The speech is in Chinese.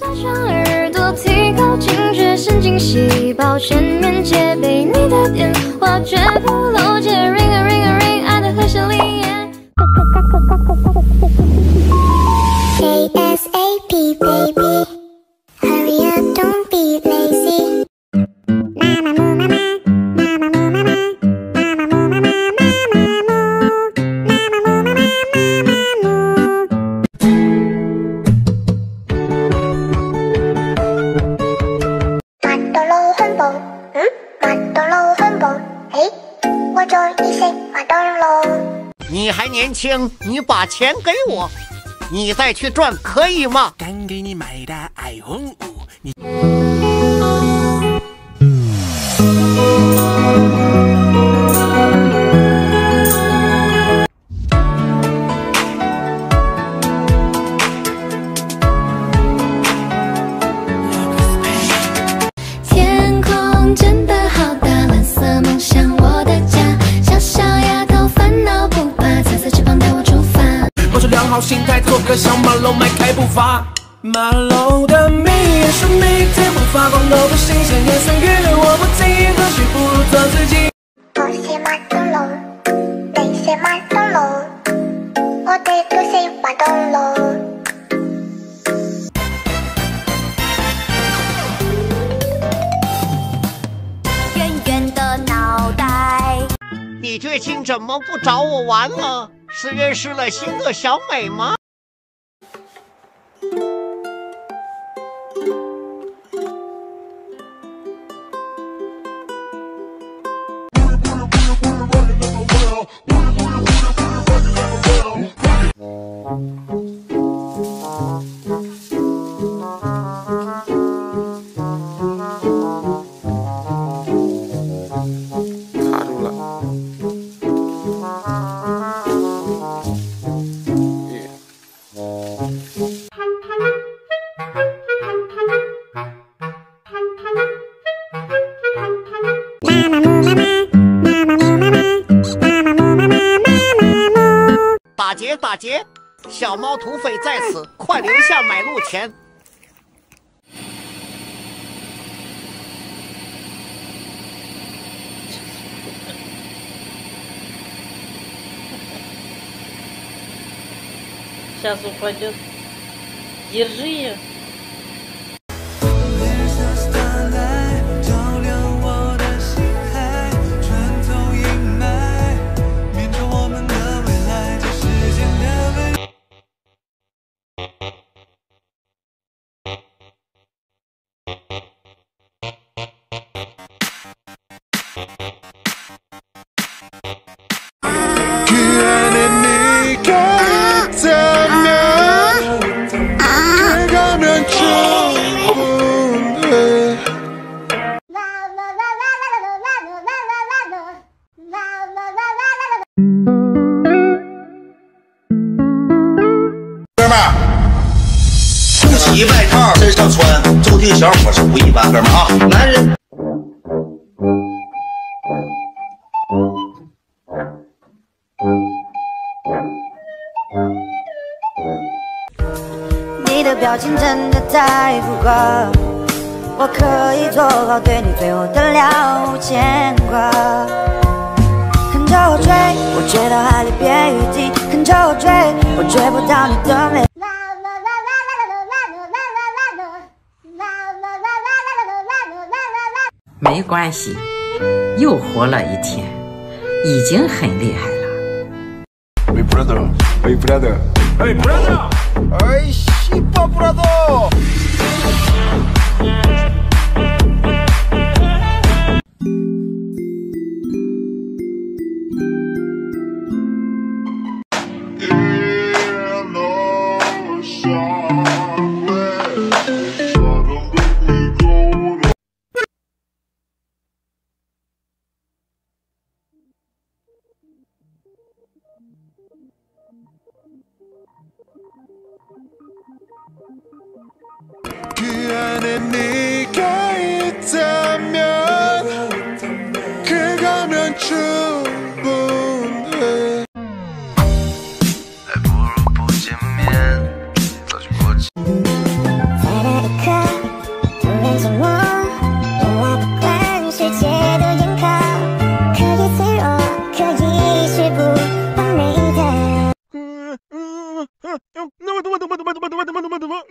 塞上耳朵，提高警觉，神经细胞全面戒备，你的电话绝不漏。年轻你把钱给我你再去赚可以吗刚给你买的 iphone 五你保持良好心态，做个小马龙，迈开步伐。马龙的命也是命，天不发光都不行。千年岁月我不停，或许不如做自己。我写马灯笼，得写马灯笼，我得都写马灯笼。圆圆的脑袋，你最近怎么不找我玩了？是认识了新的小美吗？劫打劫！小猫土匪在此，快留下买路钱。Сейчас упадет. Держи ее. 你外套身上穿，注定小伙是不一般，哥们啊，男人。你的表情真的太浮夸，我可以做好对你最后的了无牵挂。看着我追，我追到海里变雨滴，看着我追，我追不到你的美。没关系，又活了一天，已经很厉害了。Key enemy. まだまだま。